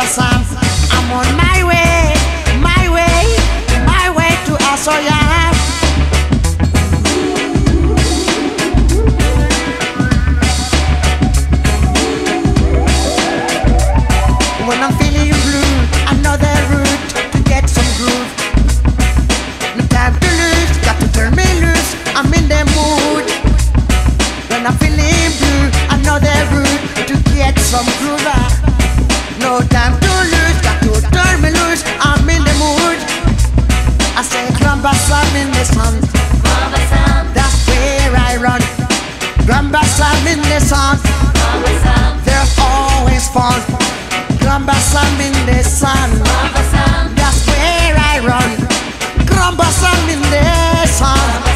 November sun. I'm on my way, my way, my way to Asoya. When I'm feeling blue, another route to get some groove. No time to lose, got to turn me loose. I'm in the mood. When I'm feeling blue, another route to get some groove. No time to lose, got to turn me loose. I'm in the mood. I say, Grand Bassam in the sun. That's where I run. Grand Bassam in the sun. There's always fun. Grand Bassam in the sun. That's where I run. Grand Bassam in the sun.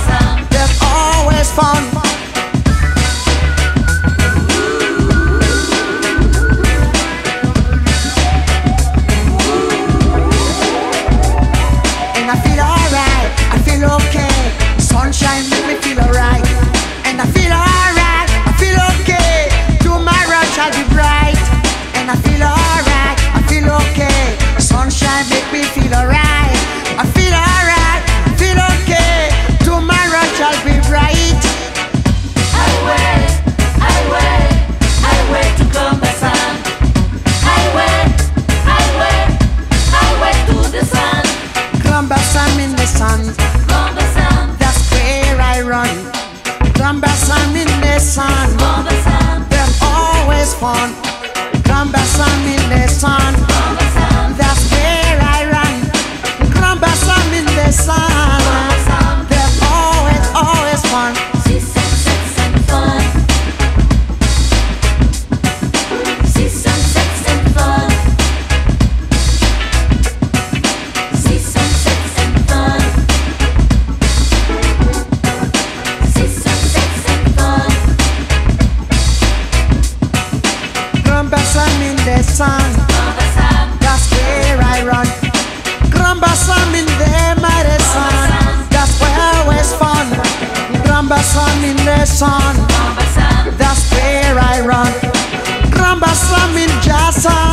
Alright, I feel okay. Sunshine make me feel alright. In in the sun. That's where I run. Rumba in Jasa.